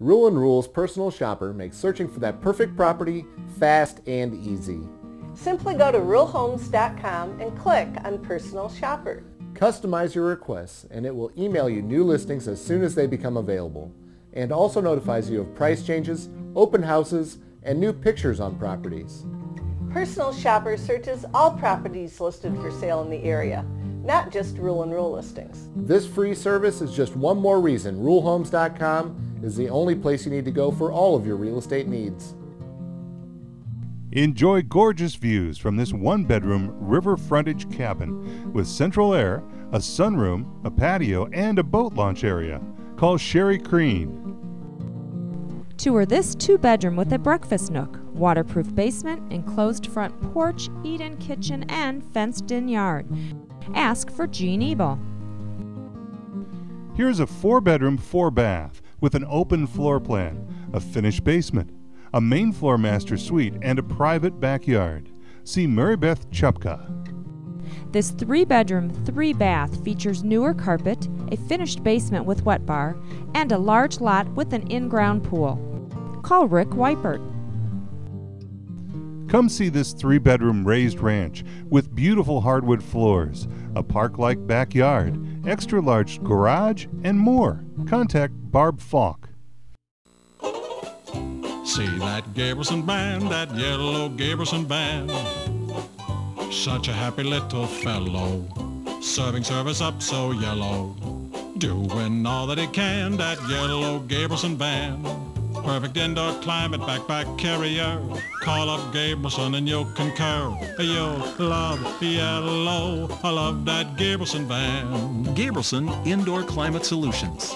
Ruhl and Ruhl's Personal Shopper makes searching for that perfect property fast and easy. Simply go to ruhlhomes.com and click on Personal Shopper. Customize your requests and it will email you new listings as soon as they become available and also notifies you of price changes, open houses, and new pictures on properties. Personal Shopper searches all properties listed for sale in the area, not just Ruhl and Ruhl listings. This free service is just one more reason RuhlHomes.com is the only place you need to go for all of your real estate needs. Enjoy gorgeous views from this one bedroom river frontage cabin with central air, a sunroom, a patio, and a boat launch area. Call Sherry Crean. Tour this two bedroom with a breakfast nook, waterproof basement, enclosed front porch, eat in kitchen, and fenced in yard. Ask for Jean Ebel. Here's a four bedroom, four bath with an open floor plan, a finished basement, a main floor master suite, and a private backyard. See Mary Beth Chupka. This three bedroom, three bath features newer carpet, a finished basement with wet bar, and a large lot with an in ground pool. Call Rick Weipert. Come see this three bedroom raised ranch with beautiful hardwood floors, a park like backyard, extra large garage, and more. Contact Barb Falk. See that Gabrielson band, that yellow Gabrielson band. Such a happy little fellow, serving service up so yellow. Doing all that he can, that yellow Gabrielson band. Perfect indoor climate, backpack carrier. Call up Gabrielson and you'll concur. You'll love yellow. I love that Gabrielson van. Gabrielson Indoor Climate Solutions.